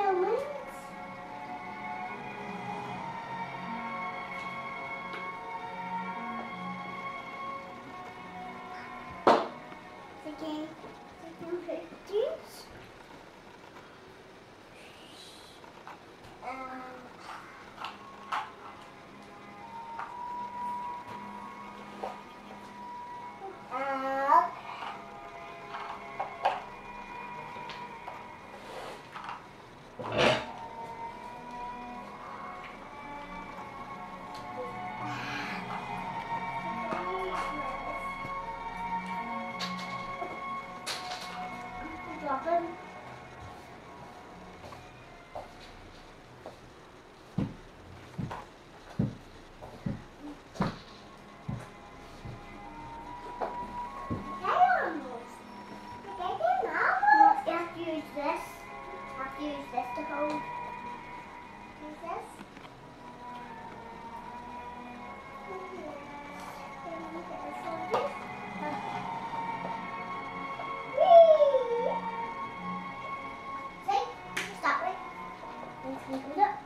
Filament? Again, different pictures. Let's move it